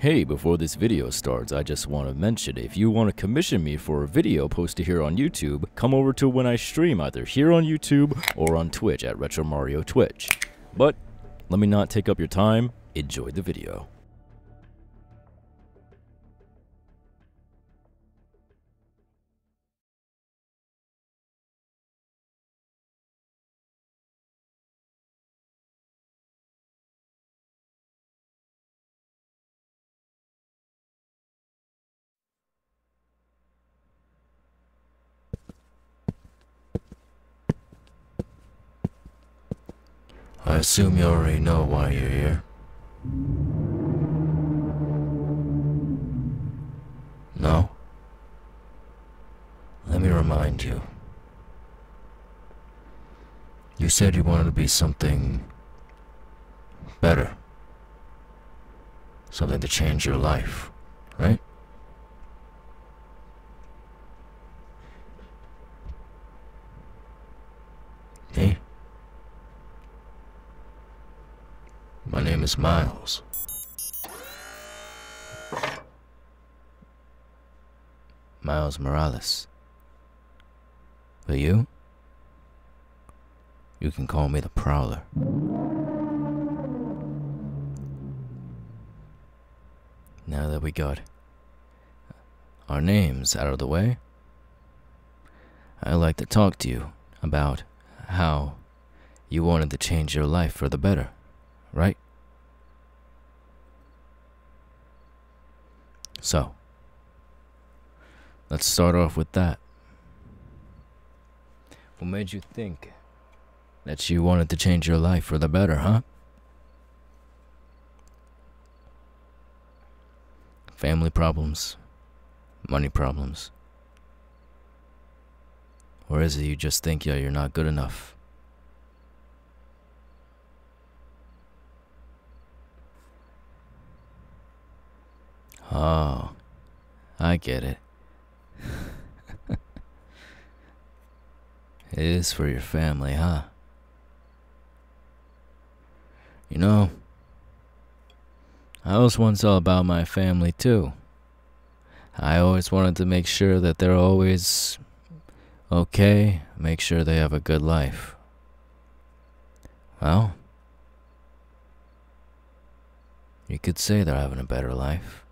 Hey, before this video starts, I just want to mention if you want to commission me for a video posted here on YouTube, come over to when I stream either here on YouTube or on Twitch at Retro Mario Twitch. But let me not take up your time, enjoy the video. I assume you already know why you're here. No? Let me remind you. You said you wanted to be something better. Something to change your life, right? Me? Miles. Miles Morales. But you? You can call me the Prowler. Now that we got our names out of the way, I'd like to talk to you about how you wanted to change your life for the better, right? So, let's start off with that. What made you think that you wanted to change your life for the better, huh? Family problems, money problems. Or is it you just think yeah, you're not good enough? Oh, I get it. it is for your family, huh? You know, I was once all about my family too. I always wanted to make sure that they're always okay, make sure they have a good life. Well, you could say they're having a better life.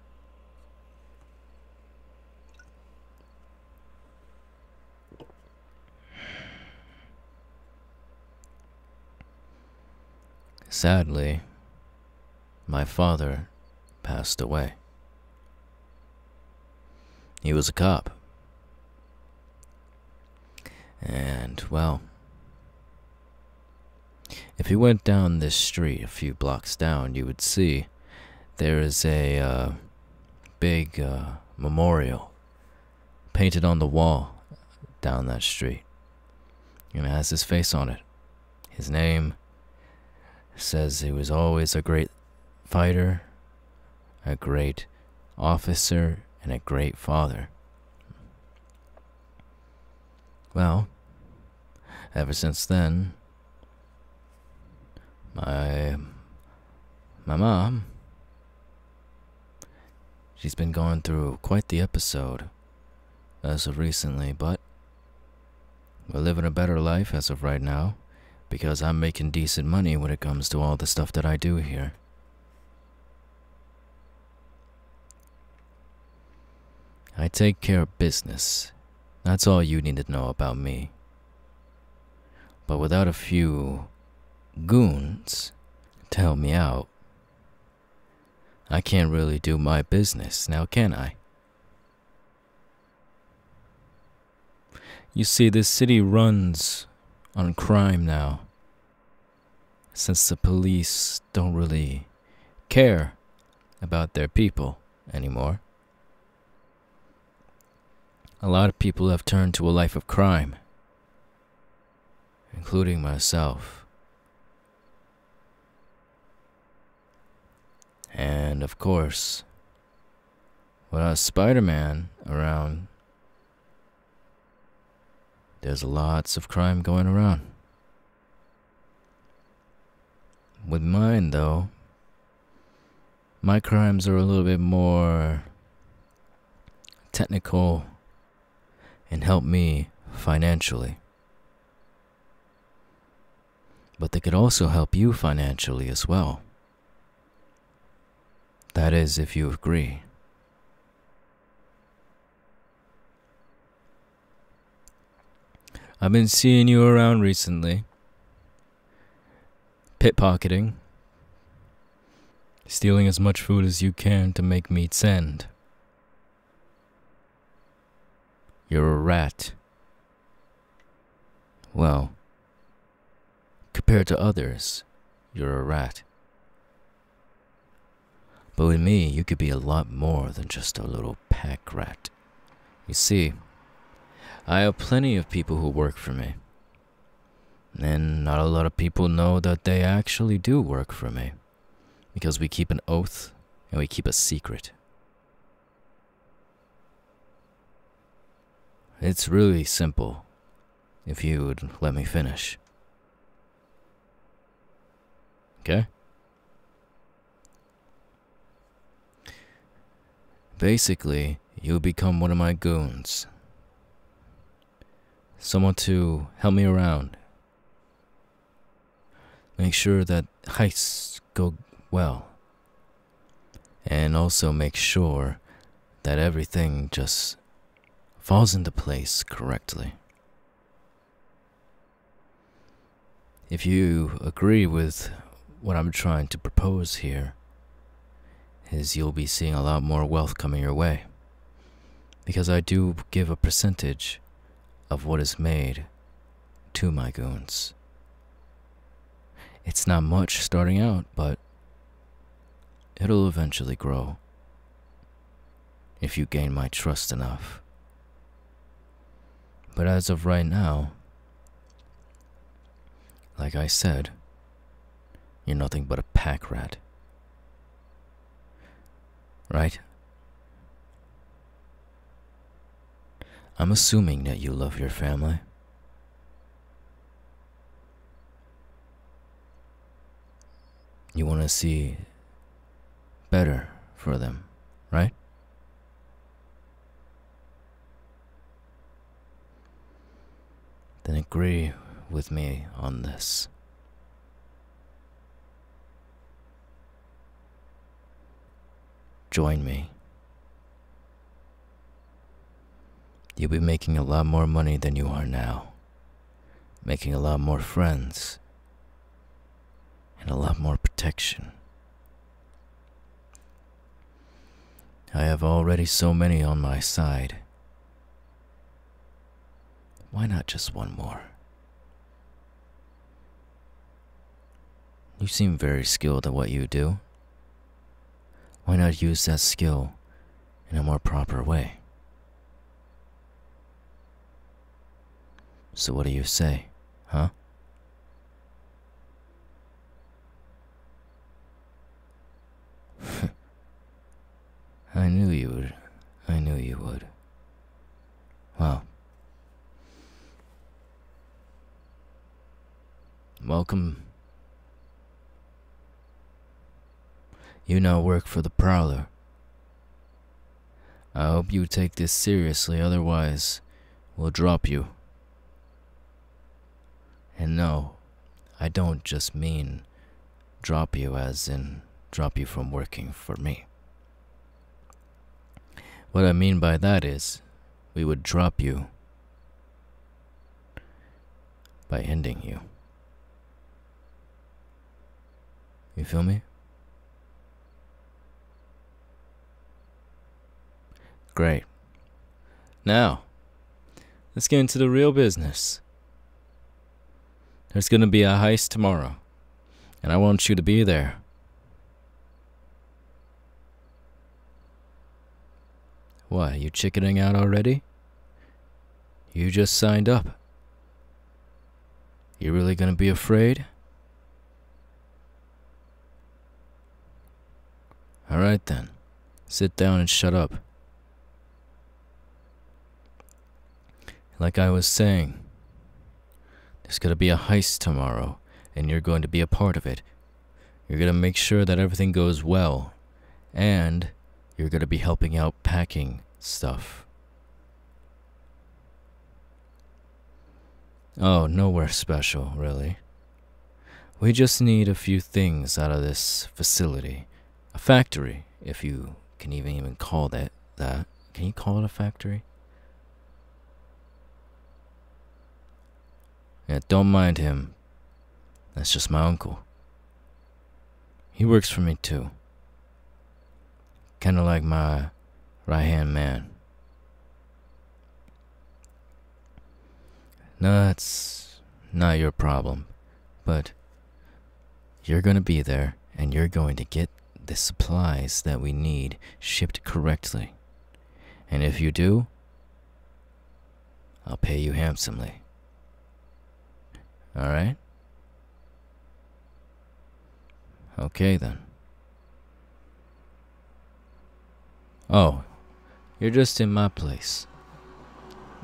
Sadly, my father passed away. He was a cop. And, well, if you went down this street a few blocks down, you would see there is a uh, big uh, memorial painted on the wall down that street. And it has his face on it. His name says he was always a great fighter, a great officer, and a great father. Well, ever since then, my my mom she's been going through quite the episode as of recently, but we're living a better life as of right now because I'm making decent money when it comes to all the stuff that I do here. I take care of business. That's all you need to know about me. But without a few goons to help me out, I can't really do my business, now can I? You see, this city runs on crime now. Since the police don't really care about their people anymore. A lot of people have turned to a life of crime, including myself. And of course, without Spider Man around, there's lots of crime going around. With mine, though, My crimes are a little bit more technical and help me financially. But they could also help you financially as well. That is, if you agree. I've been seeing you around recently. Pickpocketing. Stealing as much food as you can to make meats end. You're a rat. Well, compared to others, you're a rat. But with me, you could be a lot more than just a little pack rat. You see, I have plenty of people who work for me. And not a lot of people know that they actually do work for me. Because we keep an oath and we keep a secret. It's really simple, if you would let me finish. Okay? Basically, you'll become one of my goons. Someone to help me around. Make sure that heists go well. And also make sure that everything just falls into place correctly. If you agree with what I'm trying to propose here, is you'll be seeing a lot more wealth coming your way. Because I do give a percentage of what is made to my goons. It's not much starting out, but it'll eventually grow if you gain my trust enough. But as of right now, like I said, you're nothing but a pack rat. Right? I'm assuming that you love your family. You want to see better for them, right? Then agree with me on this. Join me. You'll be making a lot more money than you are now, making a lot more friends, and a lot more protection. I have already so many on my side. Why not just one more? You seem very skilled at what you do. Why not use that skill in a more proper way? So, what do you say, huh? I knew you would. I knew you would. Well, welcome. You now work for the Prowler. I hope you take this seriously, otherwise, we'll drop you. And no, I don't just mean drop you as in drop you from working for me. What I mean by that is, we would drop you by ending you. You feel me? Great. Now, let's get into the real business. There's gonna be a heist tomorrow, and I want you to be there. What, you chickening out already? You just signed up. You really gonna be afraid? Alright then. Sit down and shut up. Like I was saying, there's gonna be a heist tomorrow, and you're going to be a part of it. You're gonna make sure that everything goes well, And you're gonna be helping out packing stuff. Oh, nowhere special, really. We just need a few things out of this facility. A factory, if you can even even call that that. Can you call it a factory? Yeah, don't mind him. That's just my uncle. He works for me too. Kinda like my right hand man. No, that's not your problem. But you're gonna be there and you're going to get the supplies that we need shipped correctly. And if you do, I'll pay you handsomely. Alright? Okay then. Oh, you're just in my place.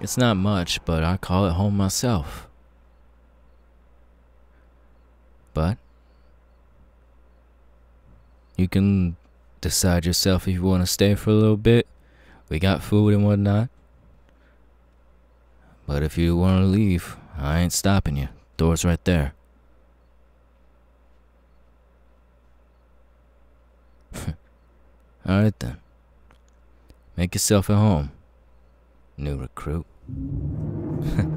It's not much, but I call it home myself. But you can decide yourself if you want to stay for a little bit. We got food and whatnot. But if you want to leave, I ain't stopping you. Door's right there. Alright then. Make yourself at home, new recruit.